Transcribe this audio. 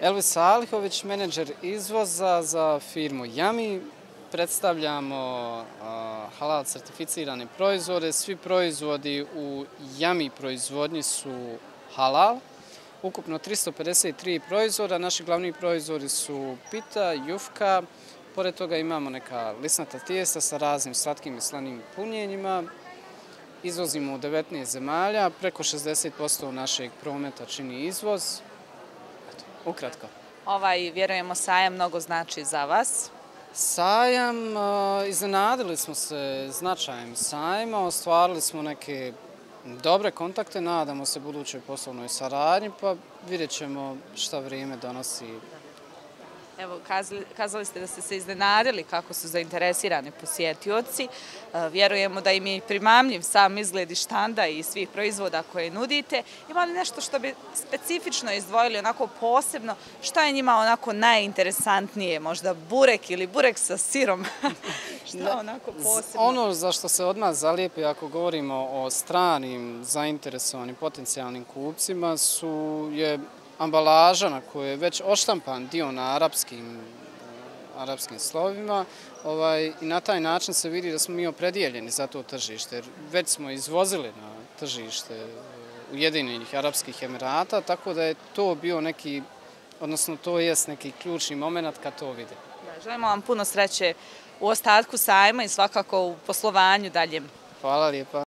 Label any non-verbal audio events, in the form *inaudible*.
Elvis Alihović, menedžer izvoza za firmu Yami. Predstavljamo halal certificirane proizvode. Svi proizvodi u Yami proizvodnji su halal. Ukupno 353 proizvoda. Naši glavni proizvodi su pita, jufka. Pored toga imamo neka lisnata tijesta sa raznim slatkim i slanim punjenjima. Izvozimo u 19 zemalja. Preko 60% našeg prometa čini izvoz. Ukratko. Ovaj, vjerujemo, sajam mnogo znači za vas. Sajam, iznenadili smo se značajem sajma, ostvarili smo neke dobre kontakte, nadamo se budućoj poslovnoj saradnji, pa vidjet ćemo šta vrijeme donosi Evo, kazali ste da ste se iznenadili kako su zainteresirani posjetioci. E, vjerujemo da im je primamljiv sam izgled i štanda i svih proizvoda koje nudite. Ima li nešto što bi specifično izdvojili onako posebno? Šta je njima onako najinteresantnije? Možda burek ili burek sa sirom? *laughs* Šta onako posebno? Ono za što se od nas zalijepi ako govorimo o stranim zainteresovanim potencijalnim kupcima su je ambalaža na kojoj je već oštampan dio na arapskim arapskim slovima ovaj, i na taj način se vidi da smo mi opredijeljeni za to tržište. Već smo izvozili na tržište Ujedinjenih Arapskih Emirata, tako da je to bio neki, odnosno to jest neki ključni moment kad to vide. Želimo vam puno sreće u ostatku sajma i svakako u poslovanju daljem. Hvala lijepa.